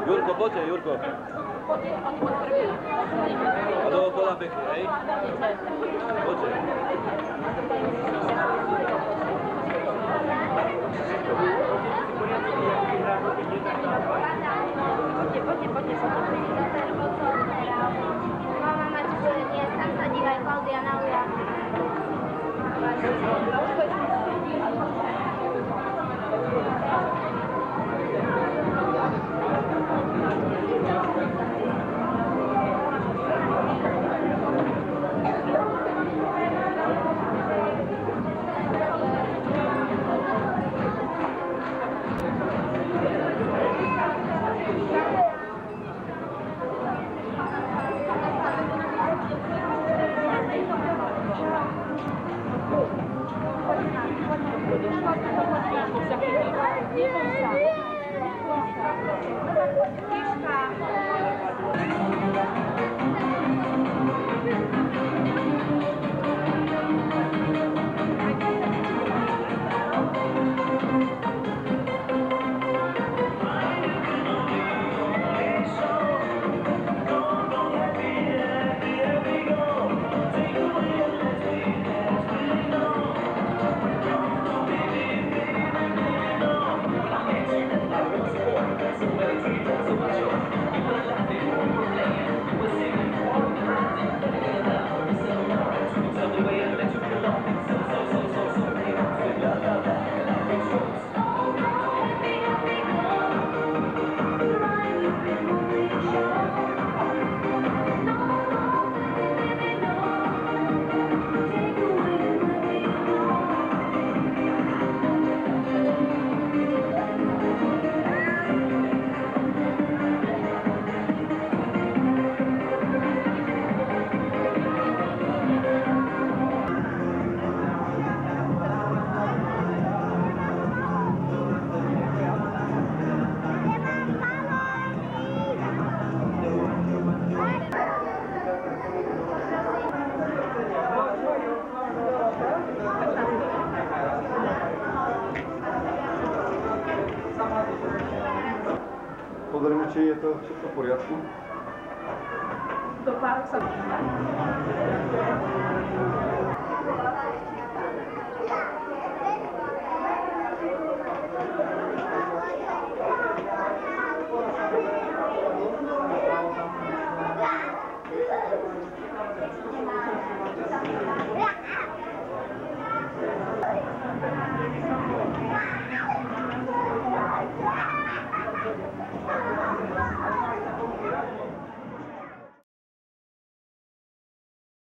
Jurko, poďte, Jurko. A dookola pekne, hej? Poďte. Poďte, poďte, poďte sa. Mama mať, že nie, tam sa dívaj, Klaudia na uja. Благодарим, че е всичко в порядку. До парк